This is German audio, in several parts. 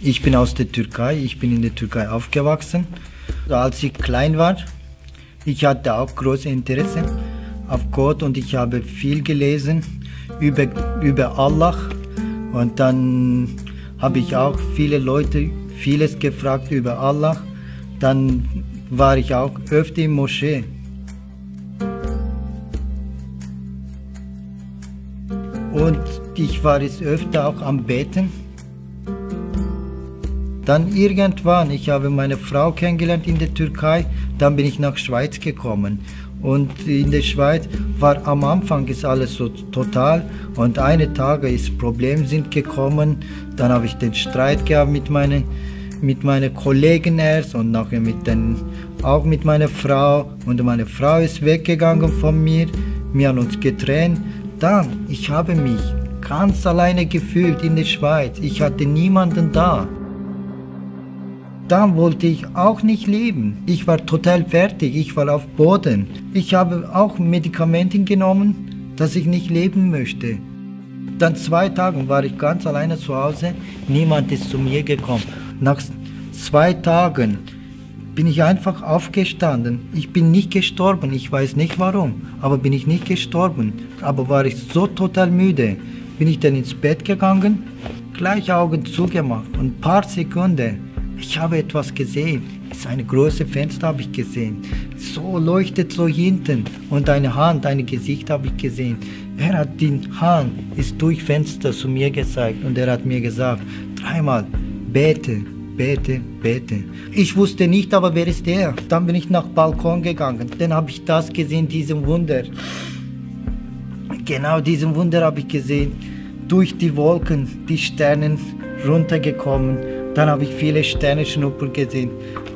Ich bin aus der Türkei, ich bin in der Türkei aufgewachsen. Als ich klein war, ich hatte auch großes Interesse auf Gott und ich habe viel gelesen über, über Allah. Und dann habe ich auch viele Leute vieles gefragt über Allah. Dann war ich auch öfter in Moschee. Und ich war jetzt öfter auch am Beten. Dann irgendwann, ich habe meine Frau kennengelernt in der Türkei, dann bin ich nach Schweiz gekommen. Und in der Schweiz war am Anfang ist alles so total und eine Tage ist Problem sind gekommen. Dann habe ich den Streit gehabt mit meinen mit meinen Kollegen erst und nachher mit den, auch mit meiner Frau. Und meine Frau ist weggegangen von mir. Wir haben uns getrennt. Dann, ich habe mich ganz alleine gefühlt in der Schweiz. Ich hatte niemanden da. Dann wollte ich auch nicht leben. Ich war total fertig, ich war auf Boden. Ich habe auch Medikamente genommen, dass ich nicht leben möchte. Dann zwei Tage war ich ganz alleine zu Hause, niemand ist zu mir gekommen. Nach zwei Tagen bin ich einfach aufgestanden. Ich bin nicht gestorben, ich weiß nicht warum, aber bin ich nicht gestorben. Aber war ich so total müde, bin ich dann ins Bett gegangen, gleich Augen zugemacht und ein paar Sekunden ich habe etwas gesehen. Es ist eine große Fenster habe ich gesehen. So leuchtet so hinten und eine Hand, ein Gesicht habe ich gesehen. Er hat den Hand ist durch Fenster zu mir gezeigt und er hat mir gesagt, dreimal bete, bete, bete. Ich wusste nicht, aber wer ist der? Dann bin ich nach Balkon gegangen. Dann habe ich das gesehen, diesen Wunder. Genau diesen Wunder habe ich gesehen. Durch die Wolken, die Sterne runtergekommen dann habe ich viele Sternenschnuppern gesehen.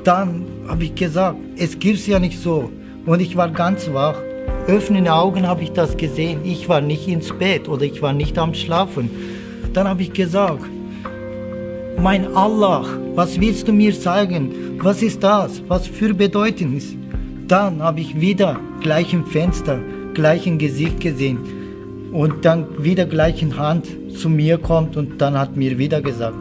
Dann habe ich gesagt, es gibt es ja nicht so. Und ich war ganz wach. Öffnende Augen habe ich das gesehen. Ich war nicht ins Bett oder ich war nicht am Schlafen. Dann habe ich gesagt, mein Allah, was willst du mir zeigen? Was ist das? Was für Bedeutung ist? Dann habe ich wieder gleich im Fenster, gleich ein Gesicht gesehen und dann wieder gleich in Hand zu mir kommt und dann hat mir wieder gesagt,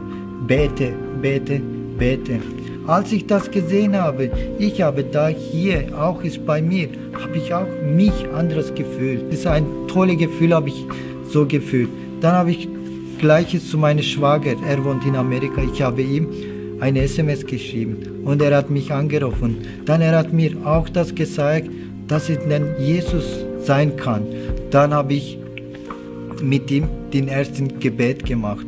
bete, bete, bete. Als ich das gesehen habe, ich habe da hier, auch ist bei mir, habe ich auch mich anderes gefühlt. Das ist ein tolles Gefühl, habe ich so gefühlt. Dann habe ich Gleiches zu meinem Schwager, er wohnt in Amerika, ich habe ihm eine SMS geschrieben und er hat mich angerufen. Dann er hat mir auch das gezeigt, dass es denn Jesus sein kann. Dann habe ich mit ihm den ersten Gebet gemacht.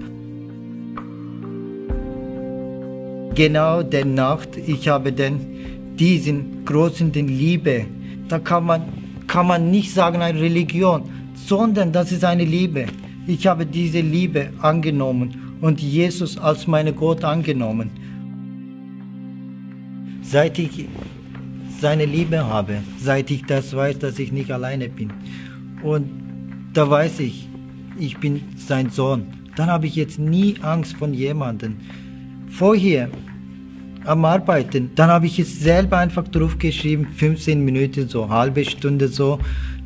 Genau der Nacht, ich habe dann diesen großen den Liebe. Da kann man, kann man nicht sagen eine Religion, sondern das ist eine Liebe. Ich habe diese Liebe angenommen und Jesus als meine Gott angenommen. Seit ich seine Liebe habe, seit ich das weiß, dass ich nicht alleine bin. Und da weiß ich, ich bin sein Sohn. Dann habe ich jetzt nie Angst von jemandem vorher am Arbeiten, dann habe ich es selber einfach drauf geschrieben, 15 Minuten, so halbe Stunde so.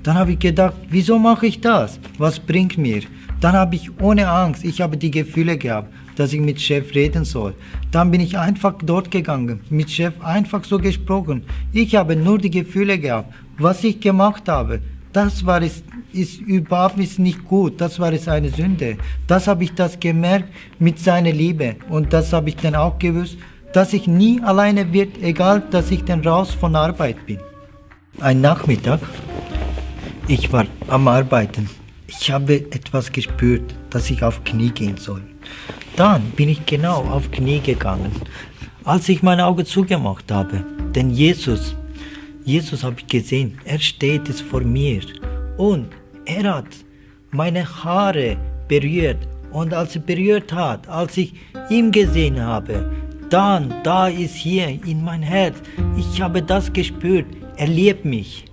Dann habe ich gedacht, wieso mache ich das? Was bringt mir? Dann habe ich ohne Angst, ich habe die Gefühle gehabt, dass ich mit Chef reden soll. Dann bin ich einfach dort gegangen, mit Chef einfach so gesprochen. Ich habe nur die Gefühle gehabt, was ich gemacht habe. Das war es, ist überhaupt nicht gut. Das war es eine Sünde. Das habe ich das gemerkt mit seiner Liebe. Und das habe ich dann auch gewusst, dass ich nie alleine wird, egal, dass ich dann raus von Arbeit bin. Ein Nachmittag, ich war am Arbeiten. Ich habe etwas gespürt, dass ich auf Knie gehen soll. Dann bin ich genau auf Knie gegangen, als ich meine Augen zugemacht habe. Denn Jesus Jesus habe ich gesehen, er steht es vor mir. Und er hat meine Haare berührt. Und als er berührt hat, als ich ihn gesehen habe, dann, da ist hier in mein Herz, ich habe das gespürt, er liebt mich.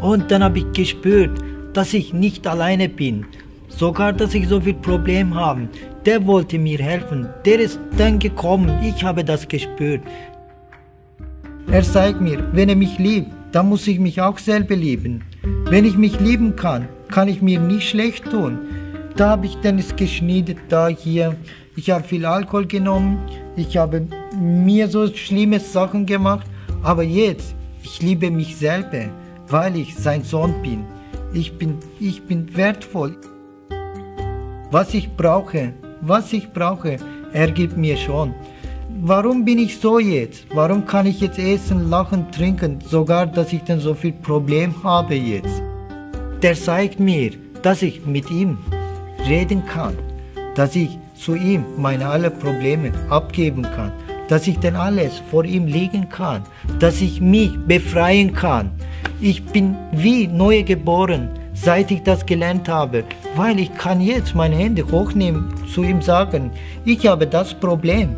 Und dann habe ich gespürt, dass ich nicht alleine bin, sogar dass ich so viel Problem habe. Der wollte mir helfen, der ist dann gekommen, ich habe das gespürt. Er zeigt mir, wenn er mich liebt, dann muss ich mich auch selber lieben. Wenn ich mich lieben kann, kann ich mir nicht schlecht tun. Da habe ich dann es geschnitten, da hier. ich habe viel Alkohol genommen, ich habe mir so schlimme Sachen gemacht, aber jetzt, ich liebe mich selber, weil ich sein Sohn bin. Ich bin, ich bin wertvoll. Was ich brauche, was ich brauche, er gibt mir schon. Warum bin ich so jetzt? Warum kann ich jetzt essen, lachen, trinken, sogar dass ich dann so viel Problem habe jetzt? Der zeigt mir, dass ich mit ihm reden kann, dass ich zu ihm meine alle Probleme abgeben kann, dass ich dann alles vor ihm legen kann, dass ich mich befreien kann. Ich bin wie neu geboren, seit ich das gelernt habe, weil ich kann jetzt meine Hände hochnehmen, zu ihm sagen, ich habe das Problem.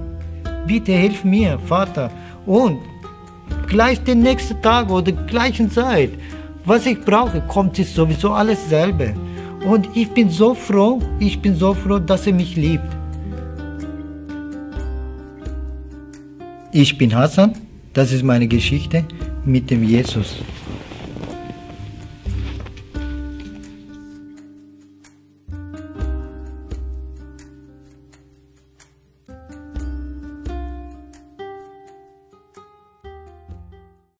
Bitte hilf mir, Vater. Und gleich den nächsten Tag oder gleichen Zeit, was ich brauche, kommt es sowieso alles selber. Und ich bin so froh, ich bin so froh, dass er mich liebt. Ich bin Hassan, das ist meine Geschichte mit dem Jesus.